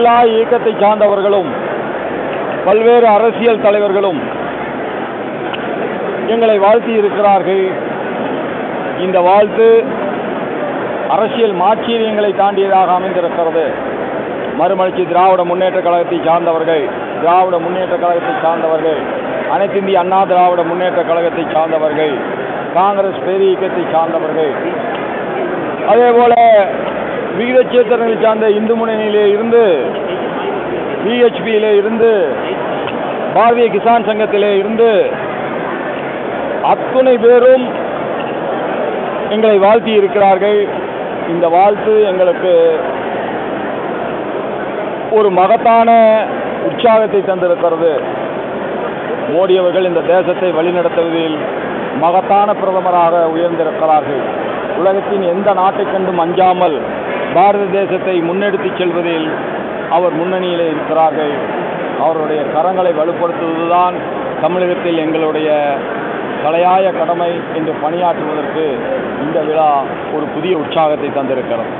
எல்லா இயக்கத்தை சார்ந்தவர்களும் பல்வேறு அரசியல் தலைவர்களும் எங்களை வாழ்த்தி இருக்கிறார்கள். இந்த வாழ்த்து அரசியல் மாச்சீரியங்களை தாண்டியதாக அமைந்திருக்கிறது. மறுமலர்ச்சி திராவிட முன்னேற்ற கழகத்தை சார்ந்தவர்கள் திராவிட முன்னேற்ற கழகத்தை சார்ந்தவர்கள் அனைத்து இந்திய அண்ணா திராவிட முன்னேற்ற கழகத்தை சார்ந்தவர்கள் காங்கிரஸ் பெரிய இயக்கத்தை சார்ந்தவர்கள். அதே போல விகிதச்சேத்திரங்களை சார்ந்த இந்து முன்னணியிலே இருந்து பிஹெச்பியிலே இருந்து பாரதிய கிசான் சங்கத்திலே இருந்து அத்துணை பேரும் எங்களை வாழ்த்தி இருக்கிறார்கள். இந்த வாழ்த்து எங்களுக்கு ஒரு மகத்தான உற்சாகத்தை தந்திருக்கிறது. மோடி அவர்கள் இந்த தேசத்தை வழிநடத்துவதில் மகத்தான பிரதமராக உயர்ந்திருக்கிறார்கள். உலகத்தின் எந்த நாட்டை கண்டும் அஞ்சாமல் பாரத தேசத்தை முன்னெடுத்துச் செல்வதில் அவர் முன்னணியில் இருக்கிறார்கள். அவருடைய கரங்களை வலுப்படுத்துவதுதான் தமிழகத்தில் எங்களுடைய தலையாய கடமை என்று பணியாற்றுவதற்கு இந்த விழா ஒரு புதிய உற்சாகத்தை தந்திருக்கிறது.